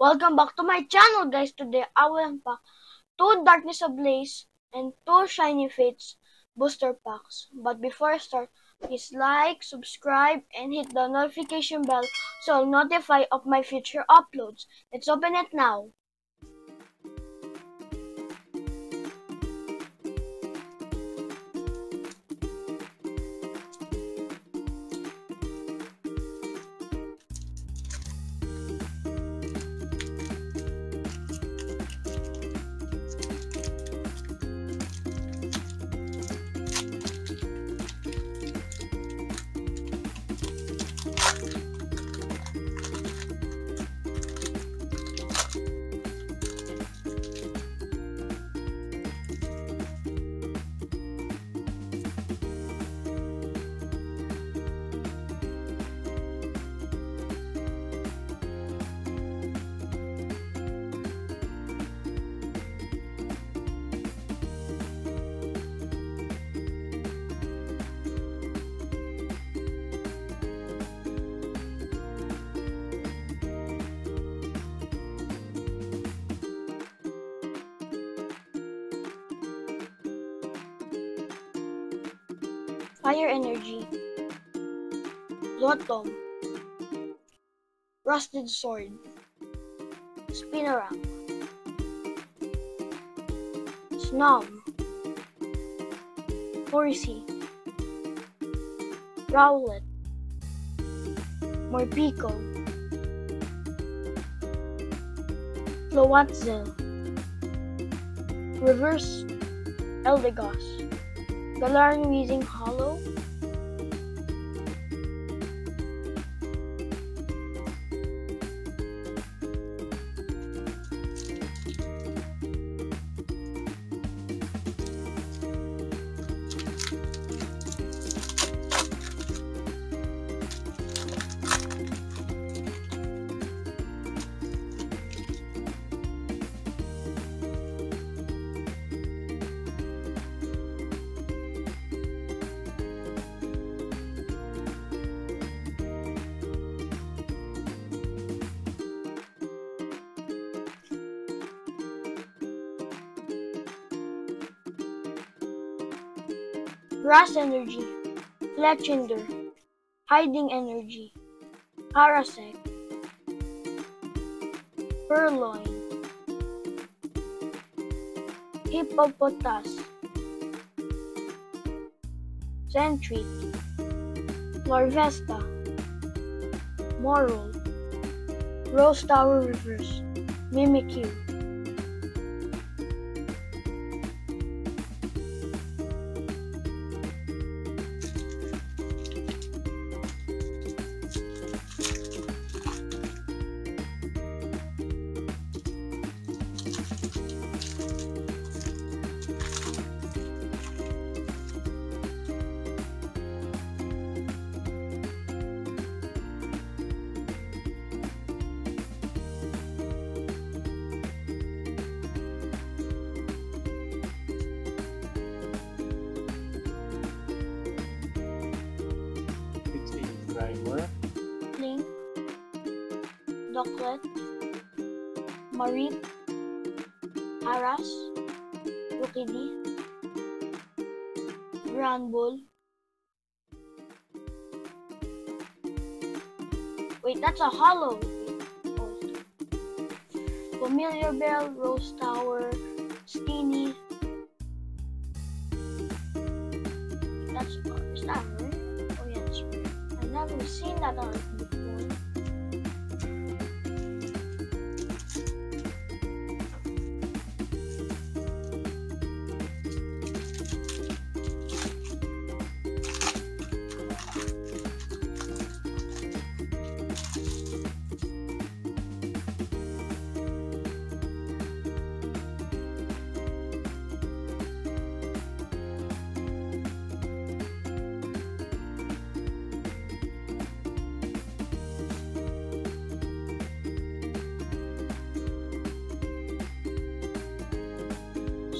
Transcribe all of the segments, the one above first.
Welcome back to my channel guys. Today I will unpack two Darkness Ablaze and two Shiny Fates booster packs. But before I start, please like, subscribe, and hit the notification bell so I'll notify of my future uploads. Let's open it now. Fire Energy, Rotom, Rusted Sword, Spinarak, Snom, Horsea, Rowlet, Morpeko, Floatzel, Reverse Eldegoss, Galarian Weezing Holo, Grass Energy, Fletchinder, Hiding Energy, Parasect, Purrloin, Hippopotas, Sentret, Larvesta, Moral, Rose Tower Reverse, Mimikyu. Ducklett, Mareep, Aras, Rookidee, Granbull. Wait, that's a holo. Familiar Bell, Rose Tower, Steenee. That's is that her? Oh yeah, that's her. I've never seen that on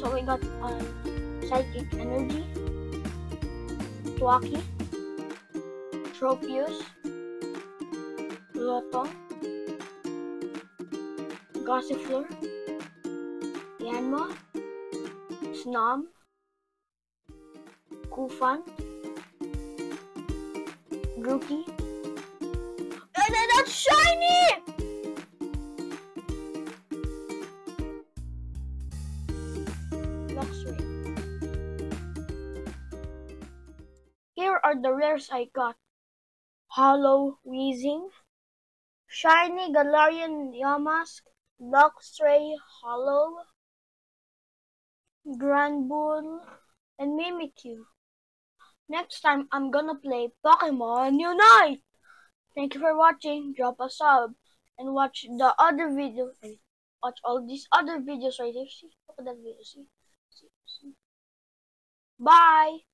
So we got Psychic Energy, Twaki, Tropius, Loto, Gossifleur, Yanma, Snom, Kufan, Grookey, and then that's shiny! Are the rares I got. Holo Weezing, Shiny Galarian Yamask, Luxray Holo, Granbull, and Mimikyu. Next time, I'm gonna play Pokemon Unite! Thank you for watching, drop a sub, and watch the other video, watch all these other videos right here, see, look at that video, see, see, see. Bye!